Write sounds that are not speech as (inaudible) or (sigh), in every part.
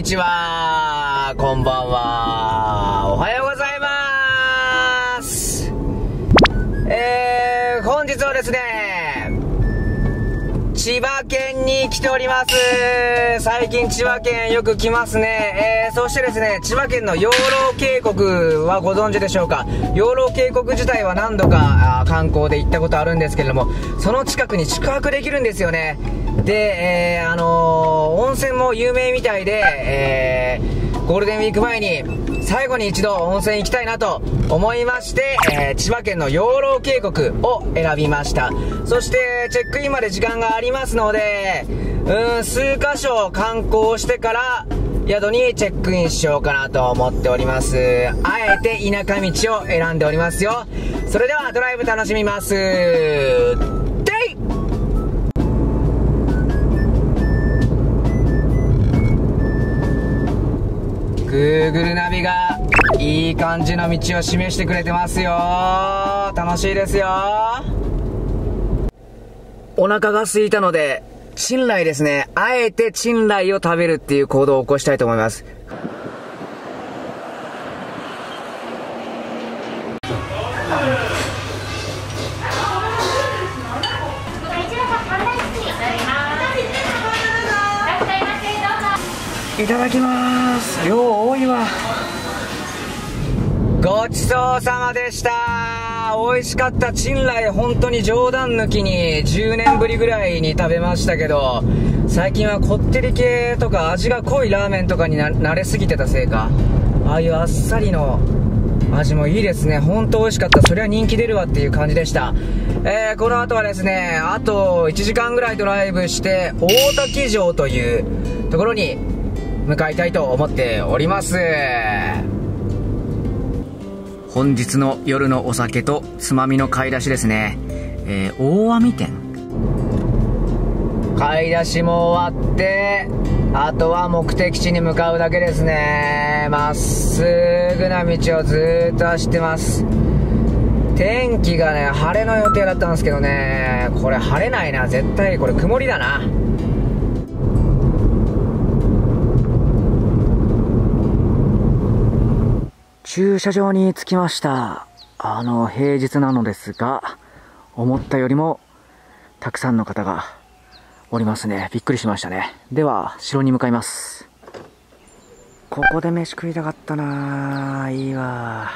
にちは、こんばんは、おはようございます。えー、本日はですね、千葉県に来ております。最近千葉県よく来ますね。えー、そしてですね、千葉県の養老渓谷はご存知でしょうか養老渓谷自体は何度か観光で行ったことあるんですけれども、その近くに宿泊できるんですよね。で、えー、あのー温泉も有名みたいで、えー、ゴールデンウィーク前に最後に一度温泉行きたいなと思いまして、えー千葉県の養老渓谷を選びました。そして、チェックインまで時間がありますので、うん、数箇所観光してから、宿にチェックインしようかなと思っております。あえて田舎道を選んでおりますよ。それではドライブ楽しみます。Google ナビがいい感じの道を示してくれてますよ。楽しいですよ。お腹が空いたのでチンライですね。あえてチンライを食べるっていう行動を起こしたいと思いますこちらが観覧室になります。いらっしゃいませ、どうぞ。いただきます量多いわごちそうさまでした。美味しかったチンライ本当に冗談抜きに10年ぶりぐらいに食べましたけど最近はこってり系とか味が濃いラーメンとかにな慣れすぎてたせいかああいうあっさりの味もいいですね。本当美味しかった。それは人気出るわっていう感じでした、えーこの後はですねあと1時間ぐらいドライブして大滝城というところに向かいたいと思っております。本日の夜のお酒とつまみの買い出しですね、えー大網店。買い出しも終わってあとは目的地に向かうだけですね。まっすぐな道をずっと走ってます。天気がね晴れの予定だったんですけどね。これ晴れないな。絶対これ曇りだな。駐車場に着きました。あの平日なのですが思ったよりもたくさんの方がおりますね。びっくりしましたね。では城に向かいます。ここで飯食いたかったなあいいわ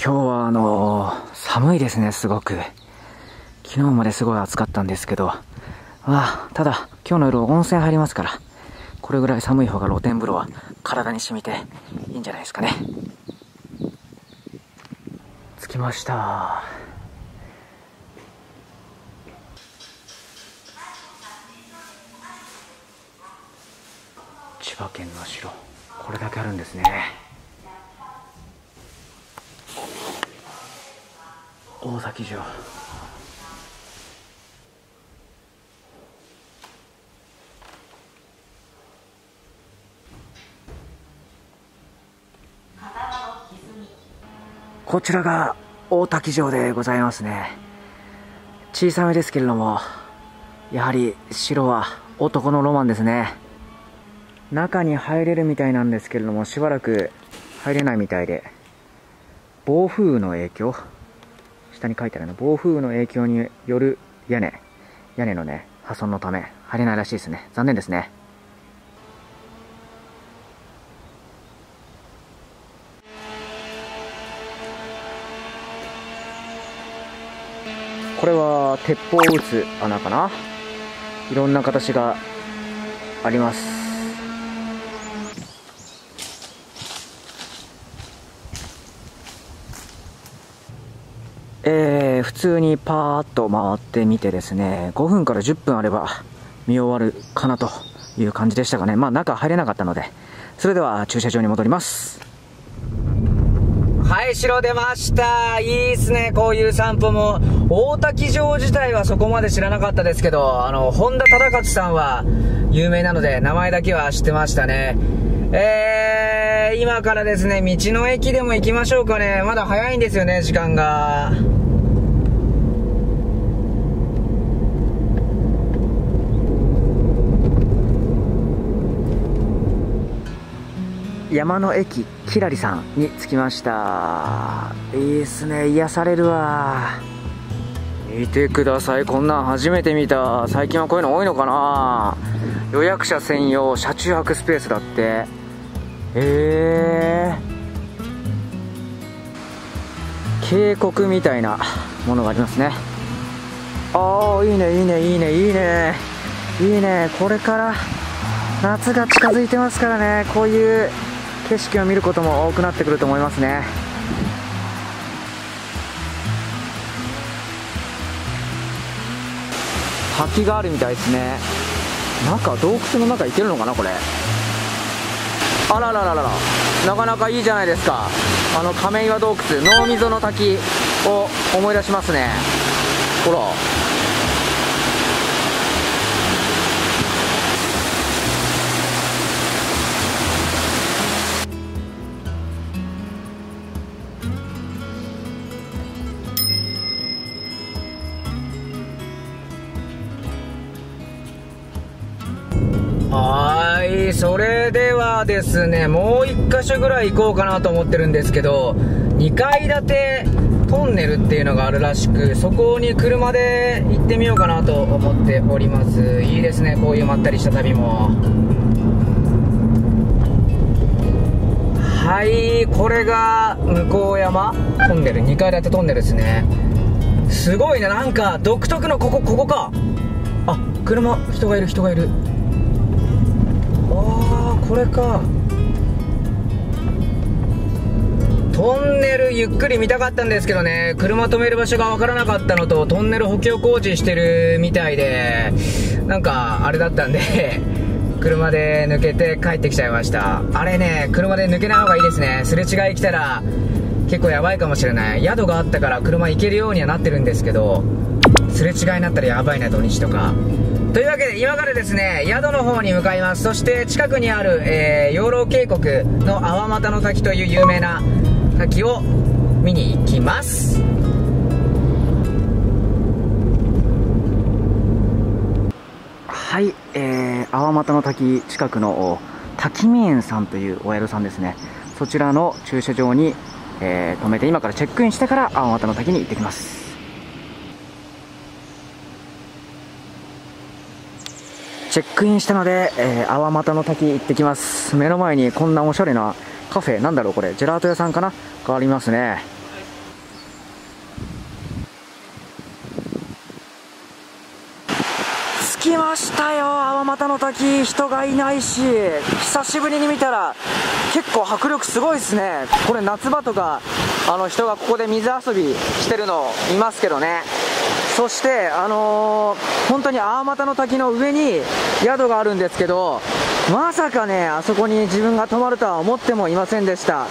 今日はあの寒いですねすごく。昨日まですごい暑かったんですけど。わあただ今日の夜温泉入りますから。これぐらい寒い方が露天風呂は体に染みていいんじゃないですかね。着きました。千葉県の城これだけあるんですね。大崎城。こちらが大滝城でございますね。小さめですけれどもやはり城は男のロマンですね。中に入れるみたいなんですけれどもしばらく入れないみたいで暴風雨の影響下に書いてあるの暴風雨の影響による屋根。屋根のね破損のため。入れないらしいですね。残念ですね。これは鉄砲を撃つ穴かな？いろんな形がありますえー普通にパーッと回ってみてですね5分から10分あれば見終わるかなという感じでしたがねまあ中入れなかったのでそれでは駐車場に戻りますはい、城出ました。いいっすね、こういう散歩も。大滝城自体はそこまで知らなかったですけど、あの、本田忠勝さんは有名なので、名前だけは知ってましたね。えー、今からですね、道の駅でも行きましょうかね。まだ早いんですよね、時間が。山の駅きらりさんに着きました。いいっすね癒されるわ。見てくださいこんなん初めて見た。最近はこういうの多いのかな。予約者専用車中泊スペースだって。へえ渓谷みたいなものがありますね。ああいいねいいねいいねいいね。いいね。これから夏が近づいてますからね。こういう景色を見ることも多くなってくると思いますね。滝があるみたいですね。中洞窟の中行けるのかなこれ。あららららら。なかなかいいじゃないですか。あの亀岩洞窟濃溝の滝を思い出しますね。ほら。それではですね、もう一箇所ぐらい行こうかなと思ってるんですけど、2階建てトンネルっていうのがあるらしく、そこに車で行ってみようかなと思っております。いいですね、こういうまったりした旅も。はい、これが向山トンネル、2階建てトンネルですね。すごいね、なんか独特のここ、ここか。あ、車、人がいる、人がいる。これか。トンネルゆっくり見たかったんですけどね。車止める場所が分からなかったのとトンネル補強工事してるみたいでなんかあれだったんで (laughs) 車で抜けて帰ってきちゃいました。あれね車で抜けない方がいいですね。すれ違い来たら結構やばいかもしれない。宿があったから車行けるようにはなってるんですけどすれ違いになったらやばいな土日とか。というわけで今からですね宿の方に向かいます。そして近くにある、えー、養老渓谷の泡俣の滝という有名な滝を見に行きます。はい、えー、泡俣の滝近くの滝見園さんというお宿さんですね。そちらの駐車場に、えー、止めて今からチェックインしてから泡俣の滝に行ってきます。チェックインしたので、えー、泡俣の滝行ってきます。目の前にこんなおしゃれなカフェなんだろうこれ。ジェラート屋さんかな？がありますね。着きましたよ。泡俣の滝。人がいないし。久しぶりに見たら結構迫力すごいですね。これ夏場とかあの人がここで水遊びしてるの見ますけどね。そして、あのー、本当に泡俣の滝の上に宿があるんですけど、まさかね、あそこに自分が泊まるとは思ってもいませんでした。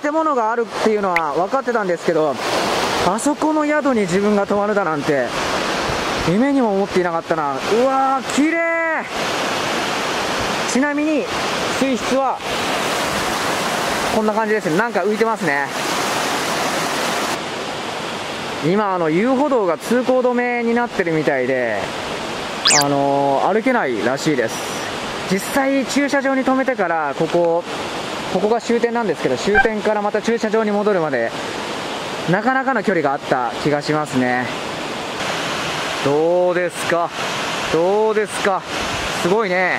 建物があるっていうのは分かってたんですけど、あそこの宿に自分が泊まるだなんて、夢にも思っていなかったな。うわー、綺麗ちなみに、水質は、こんな感じですね。なんか浮いてますね。今あの遊歩道が通行止めになってるみたいで、あのー、歩けないらしいです。実際駐車場に止めてからここここが終点なんですけど終点からまた駐車場に戻るまでなかなかの距離があった気がしますね。どうですか？どうですか？すごいね。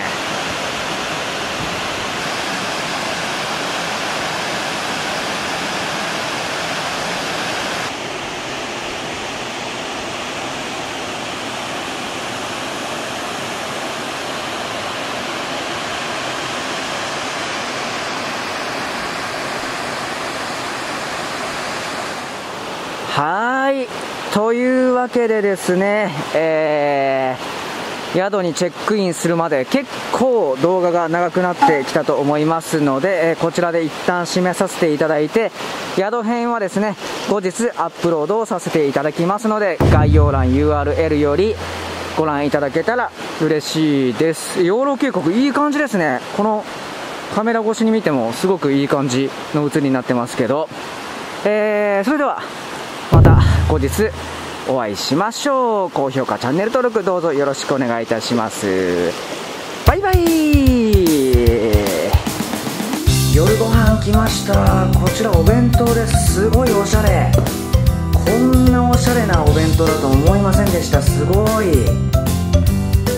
はい。というわけでですね、え宿にチェックインするまで結構動画が長くなってきたと思いますので、えこちらで一旦締めさせていただいて宿編はですね後日アップロードをさせていただきますので概要欄 URL よりご覧いただけたら嬉しいです。養老渓谷いい感じですね。このカメラ越しに見てもすごくいい感じの写りになってますけど、えー、それでは後日お会いしましょう。高評価チャンネル登録どうぞよろしくお願いいたします。バイバイ。夜ご飯来ました。こちらお弁当ですすごいおしゃれ。こんなおしゃれなお弁当だと思いませんでした。すごい。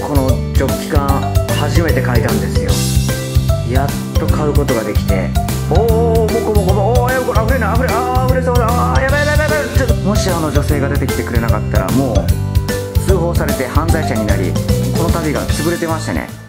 このジョッキ缶初めて買えたんですよ。やっと買うことができて。おおもこもこも。おおやこれ溢れない溢れあー。溢れあもしあの女性が出てきてくれなかったらもう通報されて犯罪者になりこの旅が潰れてましたね。